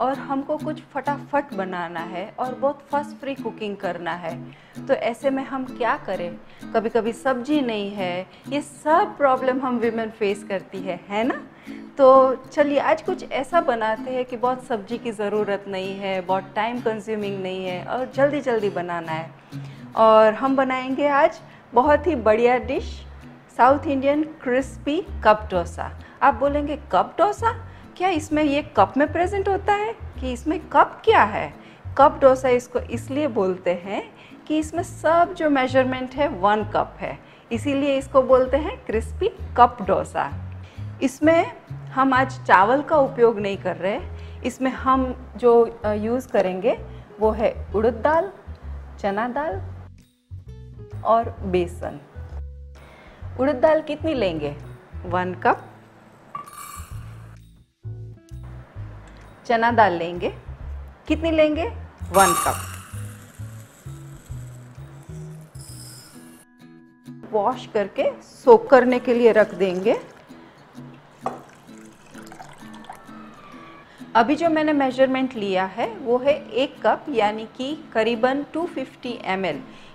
और हमको कुछ फटाफट बनाना है और बहुत फ़र्स्ट फ्री कुकिंग करना है। तो ऐसे में हम क्या करें? कभी कभी सब्ज़ी नहीं है, ये सब प्रॉब्लम हम विमेन फेस करती है है ना? तो चलिए, आज कुछ ऐसा बनाते हैं कि बहुत सब्ज़ी की ज़रूरत नहीं है, बहुत टाइम कंज्यूमिंग नहीं है और जल्दी जल्दी बनाना है। और हम बनाएँगे आज बहुत ही बढ़िया dish south Indian crispy cup dosa आप बोलेंगे, कप डोसा? क्या इसमें ये कप में प्रेजेंट होता है? कि इसमें कप क्या है? कप डोसा इसको इसलिए बोलते हैं कि इसमें सब जो मेज़रमेंट है वन कप है। इसीलिए इसको बोलते हैं क्रिस्पी कप डोसा। इसमें हम आज चावल का उपयोग नहीं कर रहे इसमें हम जो यूज़ करेंगे वो है उड़द दाल, चना दाल और बेसन। उड़द दाल कितनी लेंगे? वन कप चना दाल लेंगे। कितनी लेंगे? One cup. वॉश करके सोक करने के लिए रख देंगे। अभी जो मैंने मेज़रमेंट लिया है, वो है एक कप, यानी कि करीबन 250 फिफ्टी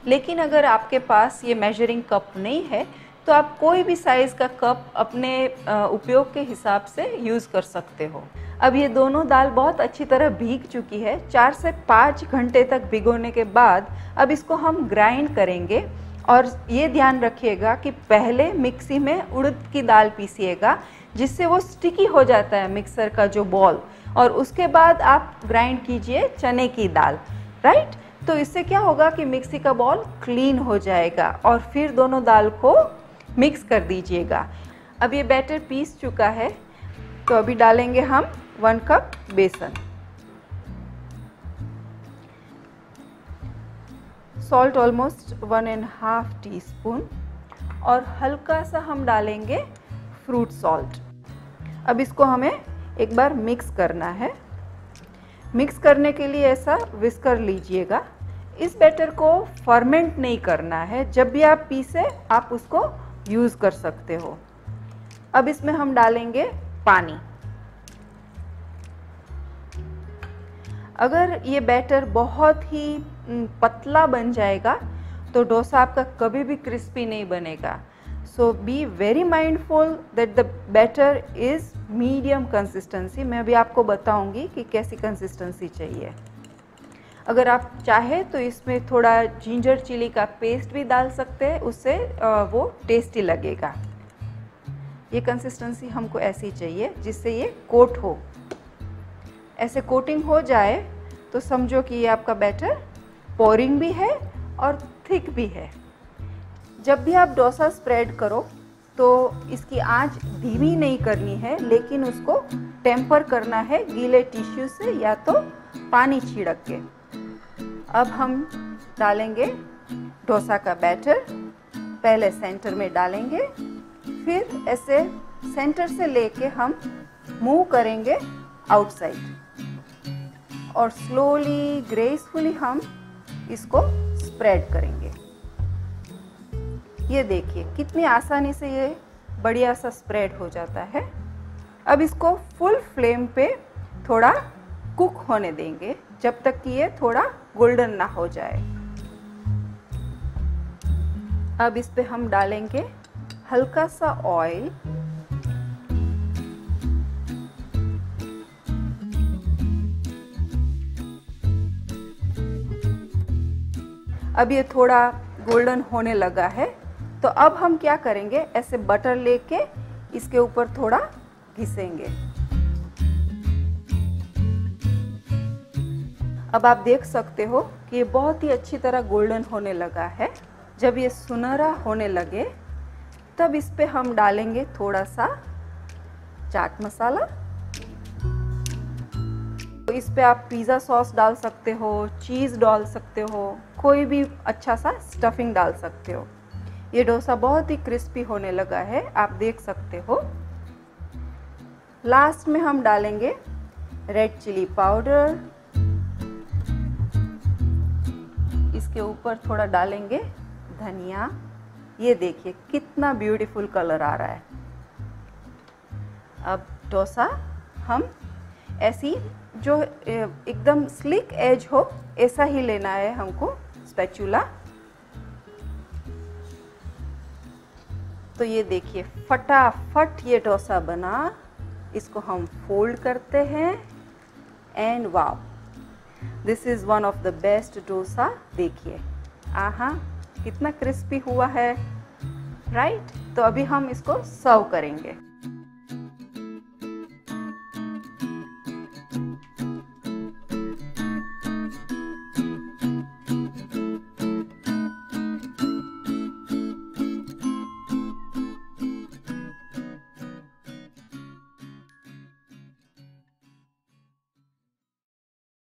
लेकिन अगर आपके पास ये मेजरिंग कप नहीं है तो आप कोई भी साइज़ का कप अपने उपयोग के हिसाब से यूज़ कर सकते हो। अब ये दोनों दाल बहुत अच्छी तरह भीग चुकी है। चार से पाँच घंटे तक भिगोने के बाद अब इसको हम ग्राइंड करेंगे और ये ध्यान रखिएगा कि पहले मिक्सी में उड़द की दाल पीसिएगा, जिससे वो स्टिकी हो जाता है मिक्सर का जो बॉल और उसके बाद आप ग्राइंड कीजिए चने की दाल राइट तो इससे क्या होगा कि मिक्सी का बॉल क्लीन हो जाएगा और फिर दोनों दाल को मिक्स कर दीजिएगा। अब ये बैटर पीस चुका है तो अभी डालेंगे हम वन कप बेसन। Salt almost one and half teaspoon और हल्का सा हम डालेंगे फ्रूट सॉल्ट अब इसको हमें एक बार मिक्स करना है। मिक्स करने के लिए ऐसा विस्कर लीजिएगा। इस बैटर को फर्मेंट नहीं करना है। जब भी आप पीसे, आप उसको यूज़ कर सकते हो। अब इसमें हम डालेंगे पानी। अगर ये बैटर बहुत ही पतला बन जाएगा तो डोसा आपका कभी भी क्रिस्पी नहीं बनेगा। So be very mindful that the batter is medium consistency मैं अभी आपको बताऊँगी कि कैसी कंसिस्टेंसी चाहिए। अगर आप चाहे तो इसमें थोड़ा जिंजर चिली का पेस्ट भी डाल सकते हैं, उससे वो टेस्टी लगेगा। ये कंसिस्टेंसी हमको ऐसी चाहिए जिससे ये कोट हो। ऐसे कोटिंग हो जाए तो समझो कि ये आपका बैटर पोरिंग भी है और थिक भी है। जब भी आप डोसा स्प्रेड करो तो इसकी आँच धीमी नहीं करनी है, लेकिन उसको टेम्पर करना है गीले टिश्यू से या तो पानी छिड़क के। अब हम डालेंगे डोसा का बैटर, पहले सेंटर में डालेंगे, फिर ऐसे सेंटर से लेके हम मूव करेंगे आउटसाइड और स्लोली ग्रेसफुली हम इसको स्प्रेड करेंगे. ये देखिए, कितनी आसानी से ये बढ़िया सा स्प्रेड हो जाता है. अब इसको फुल फ्लेम पे थोड़ा कुक होने देंगे. जब तक कि ये थोड़ा गोल्डन ना हो जाए। अब इस पे हम डालेंगे हल्का सा ऑयल अब ये थोड़ा गोल्डन होने लगा है तो अब हम क्या करेंगे, ऐसे बटर लेके इसके ऊपर थोड़ा घिसेंगे। अब आप देख सकते हो कि ये बहुत ही अच्छी तरह गोल्डन होने लगा है। जब ये सुनहरा होने लगे, तब इस पे हम डालेंगे थोड़ा सा चाट मसाला। तो इस पे आप पिज़्ज़ा सॉस डाल सकते हो चीज़ डाल सकते हो, कोई भी अच्छा सा स्टफिंग डाल सकते हो। ये डोसा बहुत ही क्रिस्पी होने लगा है, आप देख सकते हो। लास्ट में हम डालेंगे रेड चिली पाउडर इसके ऊपर थोड़ा डालेंगे धनिया। ये देखिए, कितना ब्यूटीफुल कलर आ रहा है। अब डोसा, हम ऐसी जो एकदम स्लिक एज हो, ऐसा ही लेना है हमको स्पैचुला तो ये देखिए, फटाफट ये डोसा बना। इसको हम फोल्ड करते हैं and wow this is one of the best dosa देखिए आहा, कितना क्रिस्पी हुआ है राइट right? तो अभी हम इसको सर्व करेंगे